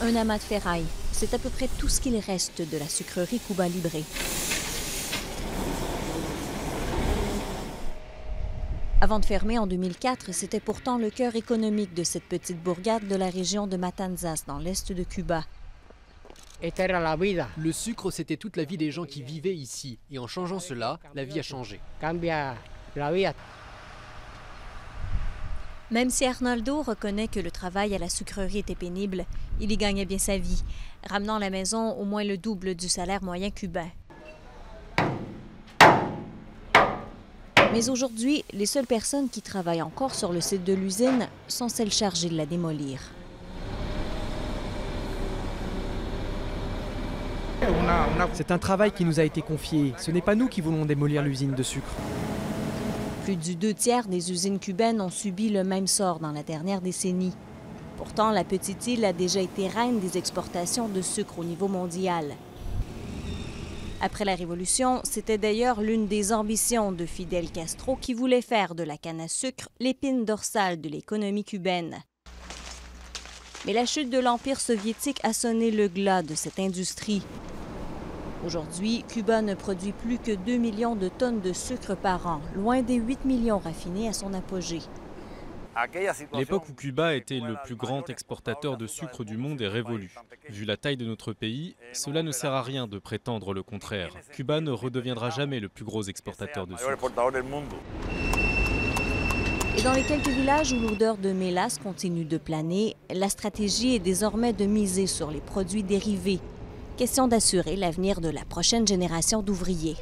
un amas de ferraille. C'est à peu près tout ce qu'il reste de la sucrerie Cuba Libre. Avant de fermer en 2004, c'était pourtant le cœur économique de cette petite bourgade de la région de Matanzas, dans l'est de Cuba. Le sucre, c'était toute la vie des gens qui vivaient ici. Et en changeant cela, la vie a changé. Même si Arnaldo reconnaît que le travail à la sucrerie était pénible, il y gagnait bien sa vie, ramenant la maison au moins le double du salaire moyen cubain. Mais aujourd'hui, les seules personnes qui travaillent encore sur le site de l'usine sont celles chargées de la démolir. C'est un travail qui nous a été confié. Ce n'est pas nous qui voulons démolir l'usine de sucre. Plus du deux tiers des usines cubaines ont subi le même sort dans la dernière décennie. Pourtant, la petite île a déjà été reine des exportations de sucre au niveau mondial. Après la Révolution, c'était d'ailleurs l'une des ambitions de Fidel Castro qui voulait faire de la canne à sucre l'épine dorsale de l'économie cubaine. Mais la chute de l'Empire soviétique a sonné le glas de cette industrie. Aujourd'hui, Cuba ne produit plus que 2 millions de tonnes de sucre par an, loin des 8 millions raffinés à son apogée. L'époque où Cuba était le plus grand exportateur de sucre du monde est révolue. Vu la taille de notre pays, cela ne sert à rien de prétendre le contraire. Cuba ne redeviendra jamais le plus gros exportateur de sucre. Et dans les quelques villages où l'odeur de mélasse continue de planer, la stratégie est désormais de miser sur les produits dérivés. Question d'assurer l'avenir de la prochaine génération d'ouvriers.